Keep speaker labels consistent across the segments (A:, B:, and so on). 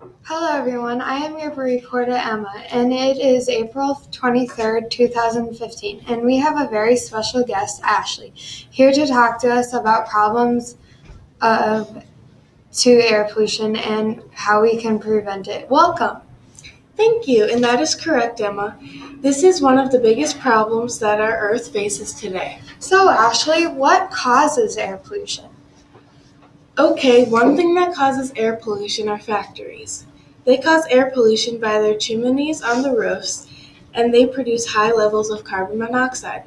A: Hello, everyone. I am your reporter, Emma, and it is April 23rd, 2015, and we have a very special guest, Ashley, here to talk to us about problems of to air pollution and how we can prevent it. Welcome.
B: Thank you, and that is correct, Emma. This is one of the biggest problems that our Earth faces today.
A: So, Ashley, what causes air pollution?
B: Okay, one thing that causes air pollution are factories. They cause air pollution by their chimneys on the roofs, and they produce high levels of carbon monoxide.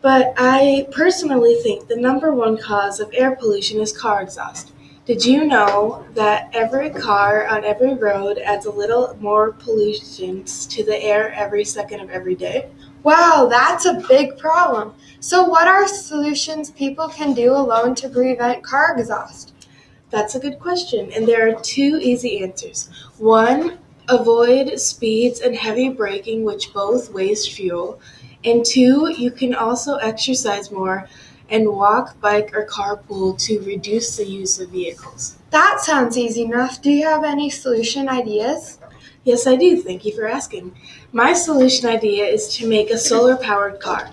B: But I personally think the number one cause of air pollution is car exhaust. Did you know that every car on every road adds a little more pollutants to the air every second of every day?
A: Wow, that's a big problem. So, what are solutions people can do alone to prevent car exhaust?
B: That's a good question, and there are two easy answers. One, avoid speeds and heavy braking, which both waste fuel. And two, you can also exercise more and walk, bike, or carpool to reduce the use of vehicles.
A: That sounds easy enough. Do you have any solution ideas?
B: Yes, I do. Thank you for asking. My solution idea is to make a solar powered car.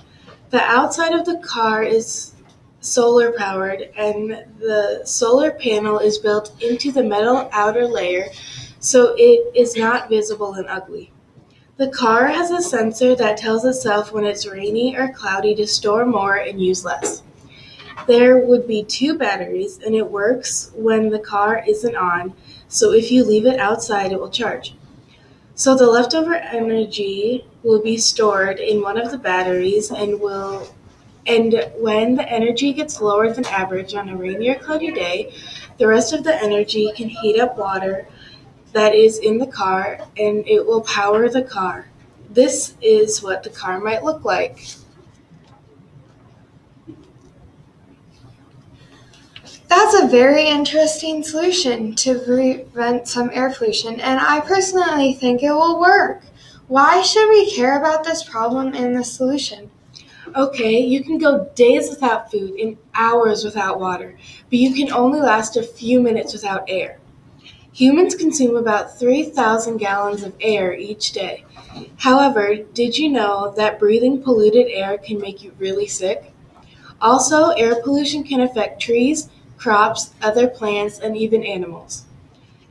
B: The outside of the car is solar powered, and the solar panel is built into the metal outer layer so it is not visible and ugly. The car has a sensor that tells itself when it's rainy or cloudy to store more and use less. There would be two batteries, and it works when the car isn't on, so if you leave it outside, it will charge. So the leftover energy will be stored in one of the batteries and will and when the energy gets lower than average on a rainy or cloudy day, the rest of the energy can heat up water that is in the car and it will power the car. This is what the car might look like.
A: That's a very interesting solution to prevent some air pollution, and I personally think it will work. Why should we care about this problem and the solution?
B: Okay, you can go days without food and hours without water, but you can only last a few minutes without air. Humans consume about 3,000 gallons of air each day. However, did you know that breathing polluted air can make you really sick? Also, air pollution can affect trees, crops, other plants, and even animals.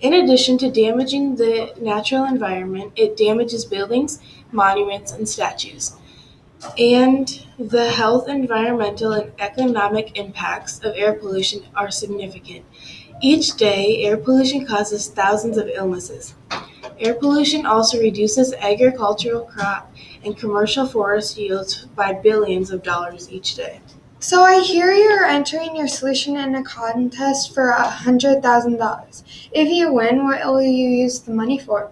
B: In addition to damaging the natural environment, it damages buildings, monuments, and statues. And the health, environmental, and economic impacts of air pollution are significant. Each day, air pollution causes thousands of illnesses. Air pollution also reduces agricultural crop and commercial forest yields by billions of dollars each day.
A: So I hear you're entering your solution in a contest for a hundred thousand dollars. If you win, what will you use the money for?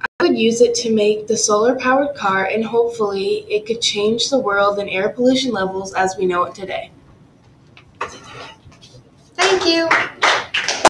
B: I would use it to make the solar powered car and hopefully it could change the world and air pollution levels as we know it today.
A: Thank you.